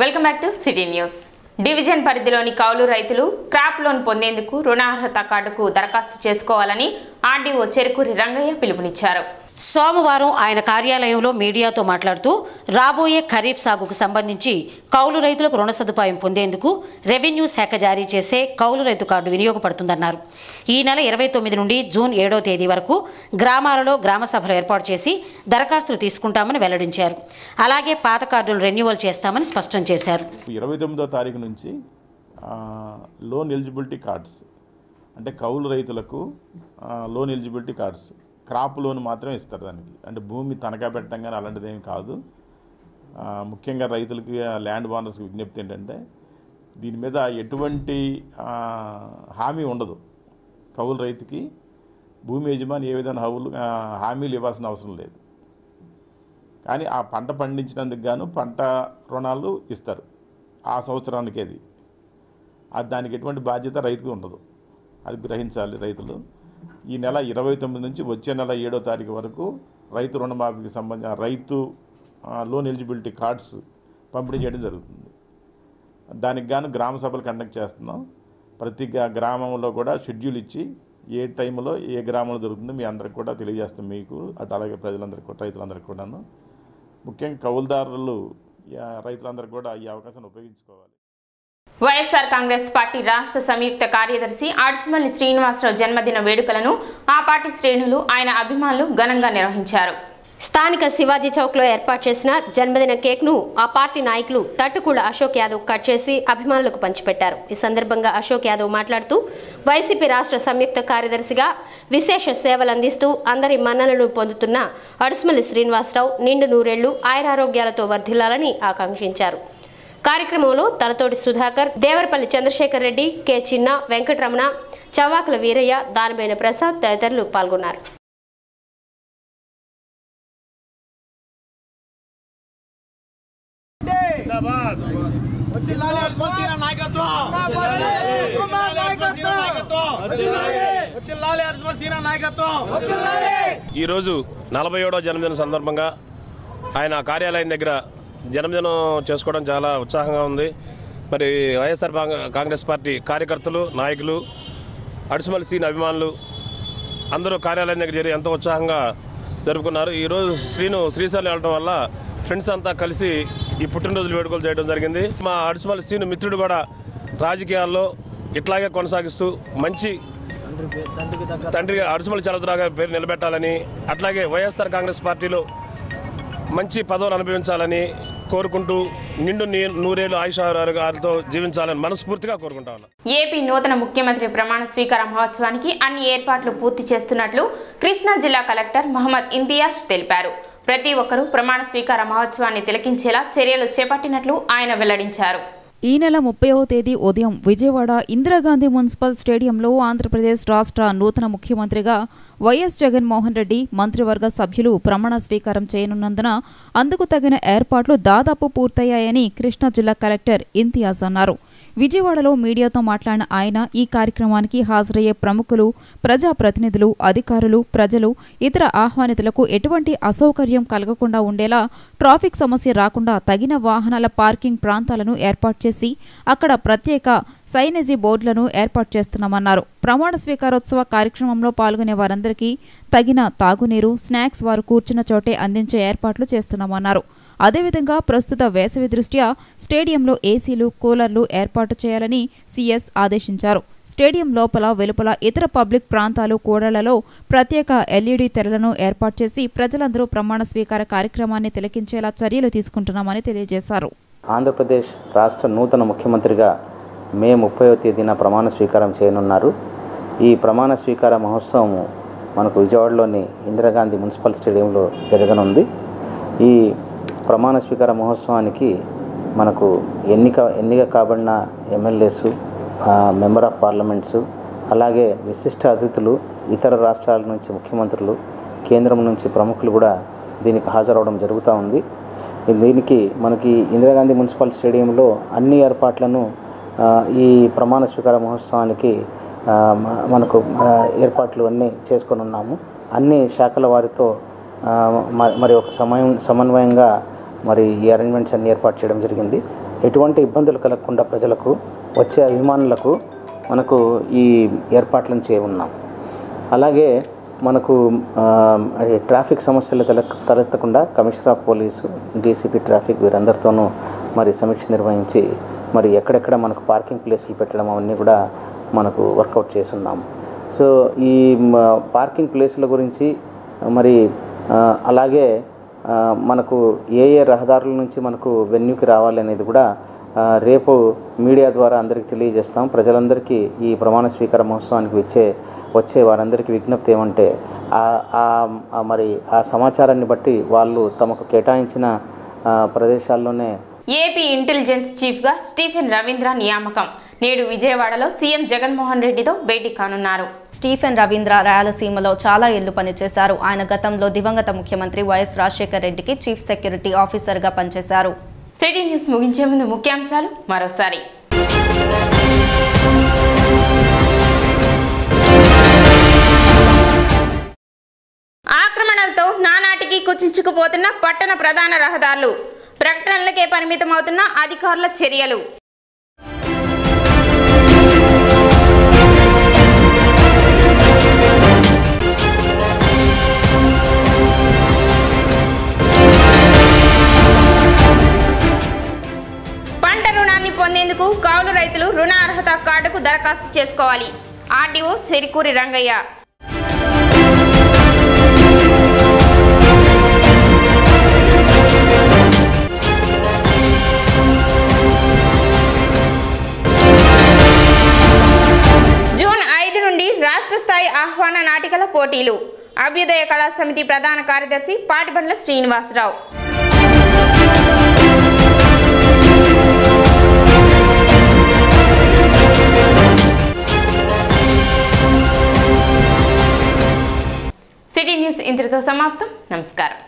Welcome back to city news division పరిధిలోని కౌలు రైతులు క్రాప్ లోన్ పొందేందుకు రుణార్హత కార్డుకు దరఖాస్తు చేసుకోవాలని ఆర్డీఓ చెరుకూరి రంగయ్య పిలుపునిచ్చారు. సోమవారం ఆయన కార్యాలయంలో మీడియాతో మాట్లాడుతూ రాబోయే ఖరీఫ్ సాగుకు సంబంధించి కౌలు రైతులకు రుణ సదుపాయం పొందేందుకు రెవెన్యూ శాఖ జారీ చేసే కౌలు రైతు కార్డు వినియోగపడుతుందన్నారు. ఈ నెల ఇరవై తొమ్మిది నుండి జూన్ ఏడో తేదీ వరకు గ్రామాలలో గ్రామ సభలు ఏర్పాటు చేసి దరఖాస్తులు తీసుకుంటామని వెల్లడించారు. అలాగే పాత కార్డులు రెన్యువల్ చేస్తామని స్పష్టం చేశారు. ఇరవై తొమ్మిదో తారీఖు నుంచి లోన్ ఎలిజిబిలిటీ కార్డ్స్ అంటే కౌలు రైతులకు loan eligibility cards crop loan మాత్రమే ఇస్తారు దానికి. అంటే భూమి తనఖా పెట్టడం కానీ అలాంటిది ఏమి కాదు ముఖ్యంగా రైతులకి ల్యాండ్ ఓనర్స్కి విజ్ఞప్తి ఏంటంటే దీని మీద ఎటువంటి హామీ ఉండదు. కౌలు రైతుకి భూమి యజమాని ఏ విధంగా హౌలు హామీలు ఇవ్వాల్సిన అవసరం లేదు. కానీ ఆ పంట పండించినందుకు గాను పంట రుణాలు ఇస్తారు. ఆ సంవత్సరానికి అది దానికి ఎటువంటి బాధ్యత రైతుకు ఉండదు. అది గ్రహించాలి రైతులు. ఈ నెల ఇరవై తొమ్మిది నుంచి వచ్చే నెల ఏడో తారీఖు వరకు రైతు రుణమాఫీకి సంబంధించిన రైతు లోన్ ఎలిజిబిలిటీ కార్డ్స్ పంపిణీ చేయడం జరుగుతుంది. దానికి గాను గ్రామ సభలు కండక్ట్ చేస్తున్నాం. ప్రతి గ్రామంలో కూడా షెడ్యూల్ ఇచ్చి ఏ టైంలో ఏ గ్రామంలో జరుగుతుందో మీ అందరికి కూడా తెలియజేస్తాం మీకు అటు అలాగే ప్రజలందరికీ కూడా రైతులందరికీ కూడాను. ముఖ్యంగా కౌలుదారులు రైతులందరికీ రైతులందరూ కూడా ఈ అవకాశాన్ని ఉపయోగించుకోవాలి. వైఎస్ఆర్ కాంగ్రెస్ పార్టీ రాష్ట్ర సంయుక్త కార్యదర్శి అడ్స్మల్లి శ్రీనివాసరావు జన్మదిన వేడుకలను ఆ పార్టీ శ్రేణులు ఆయన అభిమానులు ఘనంగా నిర్వహించారు. స్థానిక శివాజీ చౌక్లో ఏర్పాటు చేసిన జన్మదిన కేక్ను ఆ పార్టీ నాయకులు తట్టుకూడ అశోక్ యాదవ్ కట్ చేసి అభిమానులకు పంచిపెట్టారు. ఈ సందర్భంగా అశోక్ యాదవ్ మాట్లాడుతూ వైసీపీ రాష్ట్ర సంయుక్త కార్యదర్శిగా విశేష సేవలు అందిస్తూ అందరి మన్నలను పొందుతున్న అడుసుమల్లి శ్రీనివాసరావు నిండు నూరేళ్ళు ఆయురారోగ్యాలతో వర్ధిల్లాలని ఆకాంక్షించారు. కార్యక్రమంలో తలతోటి సుధాకర్ దేవరపల్లి చంద్రశేఖర్ రెడ్డి కె. చిన్న వెంకటరమణ చవాకుల వీరయ్య దానబైన ప్రసాద్ తదితరులు పాల్గొన్నారు. ఈరోజు నలభై ఏడో జన్మదిన సందర్భంగా ఆయన కార్యాలయం దగ్గర జన్మదినం చేసుకోవడం చాలా ఉత్సాహంగా ఉంది. మరి వైఎస్ఆర్ కాంగ్రెస్ పార్టీ కార్యకర్తలు నాయకులు అడిసిమల్ సీన్ అభిమానులు అందరూ కార్యాలయం దగ్గర చేరి ఎంతో ఉత్సాహంగా జరుపుకున్నారు. ఈరోజు శ్రీను శ్రీశైలం వెళ్ళడం వల్ల ఫ్రెండ్స్ అంతా కలిసి ఈ పుట్టినరోజులు వేడుకలు చేయడం జరిగింది. మా అడిసిమల్ సీను మిత్రుడు కూడా రాజకీయాల్లో ఇట్లాగే కొనసాగిస్తూ మంచి తండ్రి అడిసిమల్ చలతరావు గారి పేరు నిలబెట్టాలని అట్లాగే వైఎస్ఆర్ కాంగ్రెస్ పార్టీలో మంచి పదవులు అనుభవించాలని కోరుకుంటూ నిండు నూరేళ్ళు నూరేళ్ళు ఆయుషారోగ్యాలతో జీవించాలని మనస్ఫూర్తిగా కోరుకుంటా ఏపీ నూతన ముఖ్యమంత్రి ప్రమాణ స్వీకార మహోత్సవానికి అన్ని ఏర్పాట్లు పూర్తి చేస్తున్నట్లు కృష్ణా జిల్లా కలెక్టర్ మహమ్మద్ ఇంతియాజ్ తెలిపారు. ప్రతి ఒక్కరూ ప్రమాణ స్వీకార మహోత్సవాన్ని తిలకించేలా చర్యలు చేపట్టినట్లు ఆయన వెల్లడించారు. ఈ నెల ముప్పైవ తేదీ ఉదయం విజయవాడ ఇందిరాగాంధీ మున్సిపల్ స్టేడియంలో ఆంధ్రప్రదేశ్ రాష్ట్ర నూతన ముఖ్యమంత్రిగా వైఎస్ జగన్మోహన్ రెడ్డి మంత్రివర్గ సభ్యులు ప్రమాణ స్వీకారం చేయనున్నందున అందుకు తగిన ఏర్పాట్లు దాదాపు పూర్తయ్యాయని కృష్ణా జిల్లా కలెక్టర్ ఇంతియాజ్ అన్నారు. విజయవాడలో మీడియాతో మాట్లాడిన ఆయన ఈ కార్యక్రమానికి హాజరయ్యే ప్రముఖులు ప్రజాప్రతినిధులు అధికారులు ప్రజలు ఇతర ఆహ్వానితులకు ఎటువంటి అసౌకర్యం కలగకుండా ఉండేలా ట్రాఫిక్ సమస్య రాకుండా తగిన వాహనాల పార్కింగ్ ప్రాంతాలను ఏర్పాటు చేసి అక్కడ ప్రత్యేక సైనేజీ బోర్డులను ఏర్పాటు చేస్తున్నామన్నారు. ప్రమాణ స్వీకారోత్సవ కార్యక్రమంలో పాల్గొనే వారందరికీ తగిన తాగునీరు స్నాక్స్ వారు కూర్చున్న చోటే అందించే ఏర్పాట్లు చేస్తున్నామన్నారు. అదేవిధంగా ప్రస్తుత వేసవి దృష్ట్యా స్టేడియంలో ఏసీలు కూలర్లు ఏర్పాటు చేయాలని సీఎస్ ఆదేశించారు. స్టేడియం లోపల వెలుపల ఇతర పబ్లిక్ ప్రాంతాలు కూడళ్ళలో ప్రత్యేక ఎల్ఈడీ తెరలను ఏర్పాటు చేసి ప్రజలందరూ ప్రమాణ స్వీకార కార్యక్రమాన్ని తిలకించేలా చర్యలు తీసుకుంటున్నామని తెలియజేశారు. ఆంధ్రప్రదేశ్ రాష్ట్ర నూతన ముఖ్యమంత్రిగా మే ముప్పైవ తేదీన ప్రమాణ స్వీకారం చేయనున్నారు. ఈ ప్రమాణ స్వీకార మహోత్సవం మనకు విజయవాడలోని ఇందిరాగాంధీ మున్సిపల్ స్టేడియంలో జరగనుంది. ఈ ప్రమాణ స్వీకార మహోత్సవానికి మనకు ఎన్నిక ఎన్నిక కాబడిన ఎమ్మెల్యేస్ మెంబర్ ఆఫ్ పార్లమెంట్స్ అలాగే విశిష్ట అతిథులు ఇతర రాష్ట్రాల నుంచి ముఖ్యమంత్రులు కేంద్రం నుంచి ప్రముఖులు కూడా దీనికి హాజరవడం జరుగుతూ ఉంది. దీనికి మనకి ఇందిరాగాంధీ మున్సిపల్ స్టేడియంలో అన్ని ఏర్పాట్లను ఈ ప్రమాణ స్వీకార మహోత్సవానికి మనకు ఏర్పాట్లు అన్నీ చేసుకొని ఉన్నాము. అన్ని శాఖల వారితో మ- మరి ఒక సమయం సమన్వయంగా మరి ఈ అరేంజ్మెంట్స్ అన్ని ఏర్పాటు చేయడం జరిగింది. ఎటువంటి ఇబ్బందులు కలగకుండా ప్రజలకు వచ్చే అభిమానులకు మనకు ఈ ఏర్పాట్లను చేయనున్నాం అలాగే మనకు ట్రాఫిక్ సమస్యలు తల తలెత్తకుండా commissioner of police DCP traffic వీరందరితోనూ మరి సమీక్ష నిర్వహించి మరి ఎక్కడెక్కడ మనకు పార్కింగ్ ప్లేసులు పెట్టడం అవన్నీ కూడా మనకు వర్కౌట్ చేస్తున్నాము సో ఈ పార్కింగ్ ప్లేసుల గురించి మరి అలాగే మనకు ఏ ఏ రహదారుల నుంచి మనకు వెన్యూకి రావాలి అనేది కూడా రేపు మీడియా ద్వారా అందరికీ తెలియజేస్తాం. ప్రజలందరికీ ఈ ప్రమాణ స్వీకార మహోత్సవానికి వచ్చే వచ్చే వారందరికీ విజ్ఞప్తి ఏమంటే మరి ఆ సమాచారాన్ని బట్టి వాళ్ళు తమకు కేటాయించిన ప్రదేశాల్లోనే ఏపీ ఇంటెలిజెన్స్ చీఫ్గా స్టీఫెన్ రవీంద్ర నియామకం. నేడు విజయవాడలో సీఎం జగన్మోహన్ రెడ్డితో భేటీ కానున్నారు. స్టీఫెన్ రవీంద్ర రాయలసీమలో చాలా ఏళ్ళు పనిచేశారు. ఆయన గతంలో దివంగత ముఖ్యమంత్రి వైఎస్ రాజశేఖర్ రెడ్డికి చీఫ్ సెక్యూరిటీ ఆఫీసర్గా పనిచేశారు. సిటీ న్యూస్ ముగించే ముందు ముఖ్యాంశాలు మరోసారి. ఆక్రమణలతో నానాటికి కుచించుకుపోతున్న పట్టణ ప్రధాన రహదారులు ప్రకటనలకే పరిమితమవుతున్న అధికారుల చర్యలు. రుణాన్ని పొందేందుకు కౌలు రైతులు రుణ అర్హత కార్డుకు దరఖాస్తు చేసుకోవాలి. ఆర్డీఓ చెరికూరి రంగయ్య. జూన్ ఐదు నుండి రాష్ట్ర స్థాయి ఆహ్వాన నాటికల పోటీలు. అభ్యుదయ కళా సమితి ప్రధాన కార్యదర్శి పాటిబండ్ల శ్రీనివాసరావు. ఇంతటితో సమాప్తం నమస్కారం